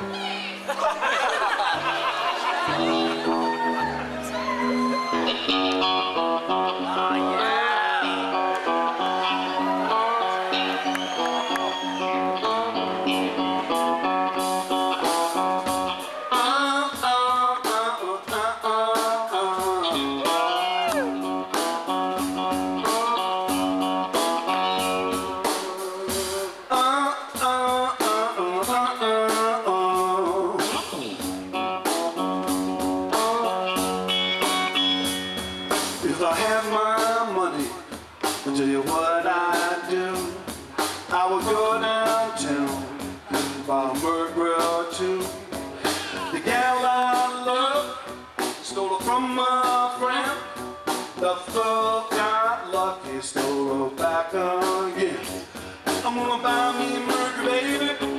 Thank you. I'll tell you what I'd do. I would go downtown and buy a Burger or two. The gal I love stole her from my friend. The fuck got lucky, stole her back again. I'm gonna buy me a Mercury, baby.